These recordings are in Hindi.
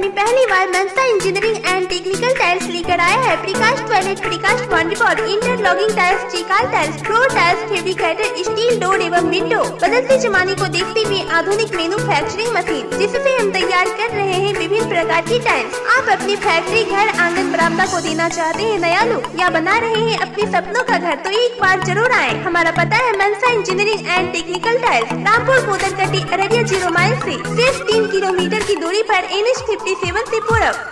में पहली बार Mansa engineering and technical tiles लेकर आया है। Precast toilet precast volleyball interlocking tiles चिकाल tiles floor tiles fabricated steel door एवं विंडो बदलते जमाने को देखते हुए आधुनिक मैन्युफैक्चरिंग मशीन जिससे हम तैयार कर रहे हैं विभिन्न प्रकार की टाइल्स आप अपनी फैक्ट्री घर आँगन बरामदा को देना चाहते हैं नया लुक या बना रहे हैं अपने सपनों का घर तो एक बार ज़रूर आए। हमारा पता है Mansa engineering and technical tiles Rampur Modarkati Araria zero mile ऐसी सिर्फ़ तीन किलोमीटर की दूरी पर एन एच फिफ्टी सेवन ऐसी पूरब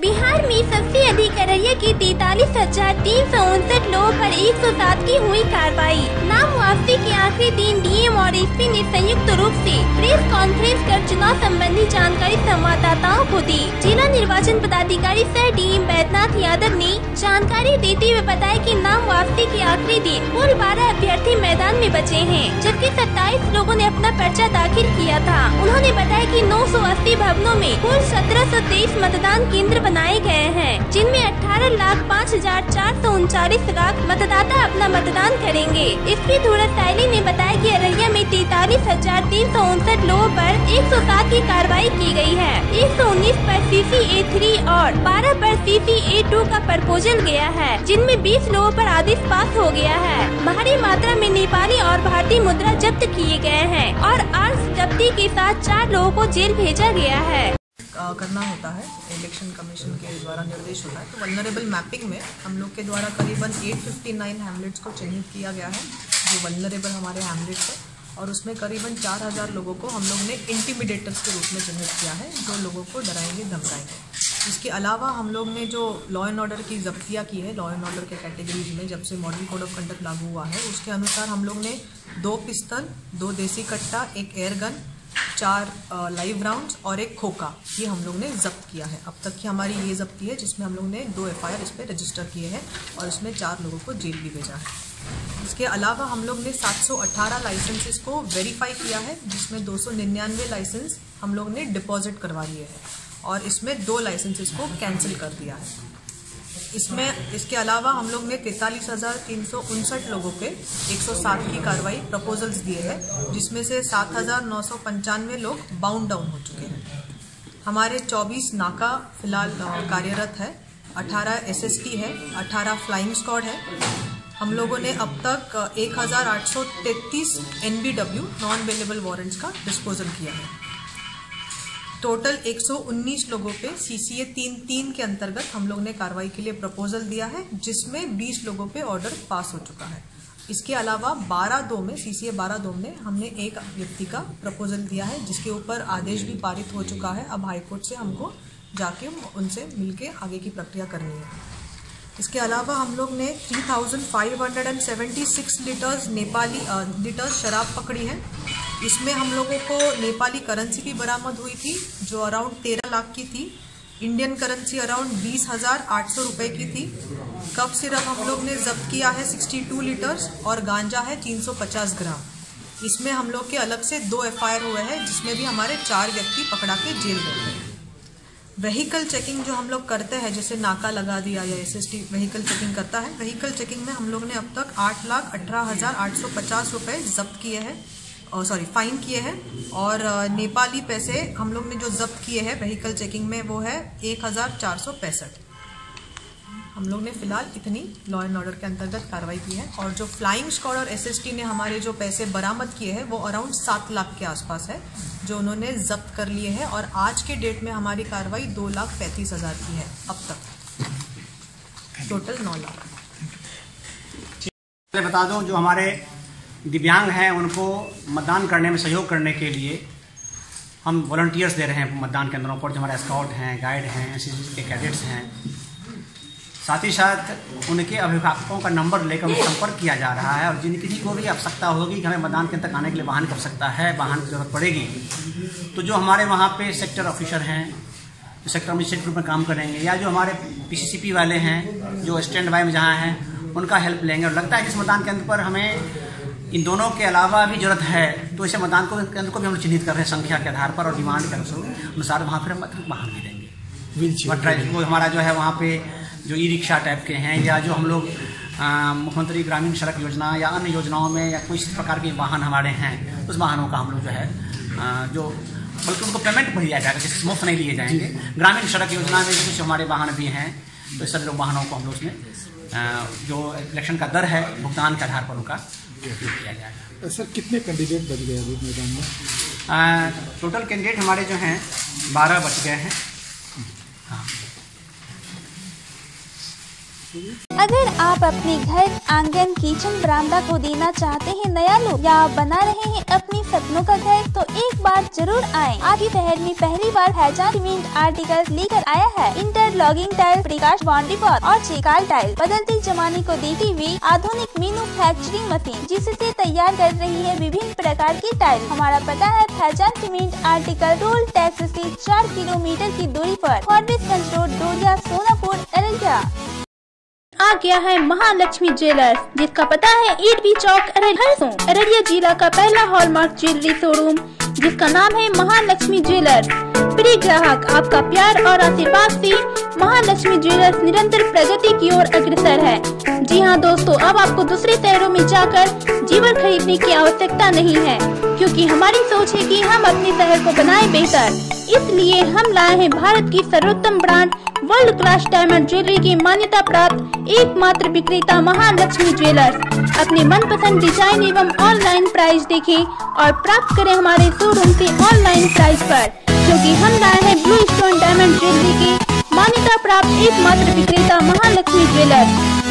बिहार में सबसे अधिक अररिया के तैतालीस हज़ार तीन सौ उनसठ लोगों पर एक सौ सात की हुई कार्रवाई। नाम वापसी के आखिरी दिन डीएम और एसपी ने संयुक्त रूप से प्रेस कॉन्फ्रेंस कर चुनाव संबंधी जानकारी संवाददाताओं को दी। जिला निर्वाचन पदाधिकारी सर डीएम बैद्यनाथ यादव ने जानकारी देते हुए बताया की नाम वापसी के आखिरी दिन कुल बारह अभ्यर्थी मैदान में बचे हैं, जबकि सत्ताईस लोगों ने अपना पर्चा दाखिल किया था। उन्होंने बताया कि 980 भवनों में कुल सौ तेईस मतदान केंद्र बनाए गए हैं, जिनमें 18 लाख पाँच हज़ार चार सौ उनचालीस लाख मतदाता अपना मतदान करेंगे। एसपी धूरत साइली ने बताया कि अररिया में तैतालीस हज़ार तीन सौ उनसठ लोगों पर एक सौ सात की कार्रवाई की गई है। एक सौ उन्नीस आरोप सी सी ए थ्री और बारह आरोप सी सी ए टू का प्रपोजल गया है, जिनमें 20 लोगों आरोप आदेश पास हो गया है। भारी मात्रा में नेपाली और भारतीय मुद्रा जब्त किए गए हैं और आर्स जब्ती के साथ चार लोगों को जेल भेजा गया है। करना होता है इलेक्शन कमीशन के द्वारा निर्देश होता है। तो वनरेबल मैपिंग में हम लोग के द्वारा करीबन 859 हैमलेट्स को चिन्हित किया गया है, जो वनरेबल हमारे हैमलेट्स है। और उसमें करीबन 4000 लोगों को हम लोग ने इंटीमिडेटर्स के रूप में चिन्हित किया है, जो लोगों को डराएँगे, धमकाएँगे। इसके अलावा हम लोग ने जो लॉ एंड ऑर्डर की जब्तियाँ की है लॉ एंड ऑर्डर के कैटेगरीज में जब से मॉडल कोड ऑफ़ कंडक्ट लागू हुआ है, उसके अनुसार हम लोग ने दो पिस्तल, दो देसी कट्टा, एक एयर गन चार लाइव राउंड्स और एक खोखा, ये हम लोग ने जब्त किया है। अब तक की हमारी ये जब्ती है, जिसमें हम लोग ने दो एफआईआर इस पर रजिस्टर किए हैं और इसमें चार लोगों को जेल भी भेजा है। इसके अलावा हम लोग ने 718 लाइसेंसेस को वेरीफाई किया है, जिसमें दो सौ निन्यानवे लाइसेंस हम लोग ने डिपॉजिट करवा लिए हैं और इसमें दो लाइसेंसेस को कैंसिल कर दिया है। इसमें, इसके अलावा हम लोग ने तैतालीस हज़ार तीन सौ उनसठ लोगों पे 107 की कार्रवाई प्रपोजल्स दिए हैं, जिसमें से सात हज़ार नौ सौ पंचानवे लोग बाउंड डाउन हो चुके हैं। हमारे 24 नाका फ़िलहाल कार्यरत है 18 एसएसटी है 18 फ्लाइंग स्क्वाड है। हम लोगों ने अब तक एक हज़ार आठ सौ तैतीस एनबीडब्ल्यू नॉन अवेलेबल वारंट्स का डिस्पोजल किया है। टोटल 119 लोगों पे सीसीए तीन तीन के अंतर्गत हम लोग ने कार्रवाई के लिए प्रपोजल दिया है जिसमें 20 लोगों पे ऑर्डर पास हो चुका है। इसके अलावा 12 दो में सीसीए 12 दो में हमने एक व्यक्ति का प्रपोजल दिया है जिसके ऊपर आदेश भी पारित हो चुका है। अब हाईकोर्ट से हमको जाके उनसे मिलके आगे की प्रक्रिया करनी है। इसके अलावा हम लोग ने 3,576 लीटर्स नेपाली लीटर्स शराब पकड़ी है। इसमें हम लोगों को नेपाली करेंसी भी बरामद हुई थी, जो अराउंड तेरह लाख की थी। इंडियन करेंसी अराउंड बीस हज़ार आठ सौ रुपये की थी। कप सिरप हम लोग ने जब्त किया है सिक्सटी टू लीटर्स और गांजा है तीन सौ पचास ग्राम। इसमें हम लोग के अलग से दो एफआईआर हुए हैं, जिसमें भी हमारे चार व्यक्ति पकड़ा के जेल गए व्हीकल चेकिंग जो हम लोग करते हैं, जैसे नाका लगा दिया या एसएसटी व्हीकल चेकिंग करता है व्हीकल चेकिंग में हम लोग ने अब तक आठ लाख अठारह हज़ार आठ सौ पचास रुपये जब्त किए हैं। सॉरी फाइन किए हैं। और नेपाली पैसे हम लोग ने जो जब्त किए हैं व्हीकल चेकिंग में, वो है एक हज़ार चार सौ पैंसठ। हम लोग ने फ़िलहाल इतनी लॉ एंड ऑर्डर के अंतर्गत कार्रवाई की है। और जो फ्लाइंग स्क्वाड और एसएसटी ने हमारे जो पैसे बरामद किए हैं, वो अराउंड सात लाख के आसपास है, जो उन्होंने जब्त कर लिए हैं। और आज के डेट में हमारी कार्रवाई दो लाख पैंतीस हज़ार की है, अब तक। टोटल नौ लाख। बता दूँ, जो हमारे दिव्यांग हैं, उनको मतदान करने में सहयोग करने के लिए हम वॉल्टियर्स दे रहे हैं मतदान केंद्रों पर, जो हमारे स्काउट हैं गाइड हैं एन के कैडेट्स हैं। साथ ही साथ उनके अभिभावकों का नंबर लेकर संपर्क किया जा रहा है और जिन किसी को भी आवश्यकता होगी कि हमें मतदान केंद्र तक आने के लिए वाहन की आवश्यकता है, वाहन की ज़रूरत पड़ेगी तो जो हमारे वहाँ पे सेक्टर ऑफिसर हैं, जो सेक्टर मजिस्ट्रेट ग्रुप में काम करेंगे या जो हमारे पीसीसीपी वाले हैं, जो स्टैंड बाय में जहाँ हैं, उनका हेल्प लेंगे और लगता है कि इस मतदान केंद्र पर हमें इन दोनों के अलावा भी ज़रूरत है तो इसे मतदान को केंद्र को भी हम चिन्हित कर रहे हैं संख्या के आधार पर और डिमांड के अनुसार वहाँ पर हम वाहन भी देंगे। वो हमारा जो है वहाँ पे जो ई रिक्शा टाइप के हैं या जो हम लोग मुख्यमंत्री ग्रामीण सड़क योजना या अन्य योजनाओं में या कोई प्रकार के वाहन हमारे हैं उस वाहनों का हम लोग जो है आ, जो बल्कि उनको पेमेंट भी दिया जाएगा किसी मुफ़्त नहीं लिए जाएँगे। ग्रामीण सड़क योजना में कुछ हमारे वाहन भी हैं तो इस सभी वाहनों को हम लोग उसमें जो इलेक्शन का दर है भुगतान के आधार पर उनका जाएगा सर, कितने कैंडिडेट बच गए अभी मैदान में? टोटल कैंडिडेट हमारे जो हैं, बारह बच गए हैं। हाँ। अगर आप अपने घर, आँगन, किचन, बरामदा को देना चाहते हैं नया लुक या आप बना रहे हैं अपने सपनों का घर तो एक बार ज़रूर आए। आपके शहर में पहली बार हैजान सीमेंट आर्टिकल लेकर आया है। इंटरलॉगिंग टाइल, प्रकाश बाउंड्री बॉल और चिकाल टाइल। बदलते जमाने को देखते हुए आधुनिक मैन्युफैक्चरिंग मशीन जिससे तैयार कर रही है विभिन्न प्रकार की टाइल। हमारा पता है Faizan cement article toll tax ऐसी चार किलोमीटर की दूरी आरोप फॉरबिसगंज रोड डोरिया, सोनापुर, अररिया। आ गया है महालक्ष्मी ज्वेलर्स, जिसका पता है ईट बी चौक, अररिया जिला का पहला हॉलमार्क ज्वेलरी शोरूम जिसका नाम है महालक्ष्मी ज्वेलर्स। प्रिय ग्राहक, आपका प्यार और आशीर्वाद से महालक्ष्मी ज्वेलर्स निरंतर प्रगति की ओर अग्रसर है। जी हाँ दोस्तों, अब आपको दूसरे शहरों में जाकर जीवन खरीदने की आवश्यकता नहीं है, क्योंकि हमारी सोच है कि हम अपने शहर को बनाए बेहतर। इसलिए हम लाए हैं भारत की सर्वोत्तम brand world class diamond jewellery की मान्यता प्राप्त एकमात्र विक्रेता महालक्ष्मी ज्वेलर्स अपने मनपसंद डिज़ाइन एवं ऑनलाइन प्राइस देखें और प्राप्त करें हमारे शोरूम से ऑनलाइन प्राइस पर क्योंकि हम लाए हैं ब्लू स्टोन डायमंड ज्वेलरी की मान्यता प्राप्त एकमात्र विक्रेता महालक्ष्मी ज्वेलर्स